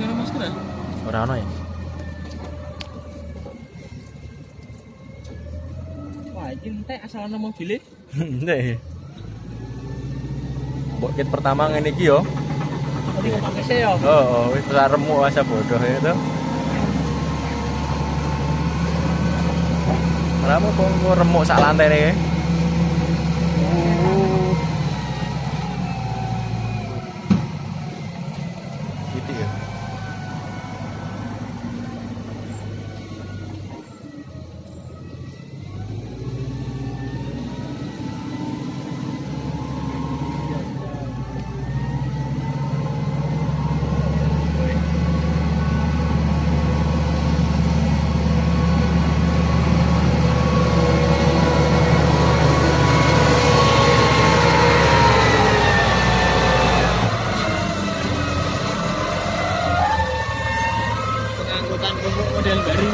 Cara masker ya? Ora ono ya. Wah, entek asal ana. Nih. Mbok kit pertama ngene iki yo. Ya? Oh, wis ora remuk asa bodoh ya to. Kok remuk sak lantai موديل بري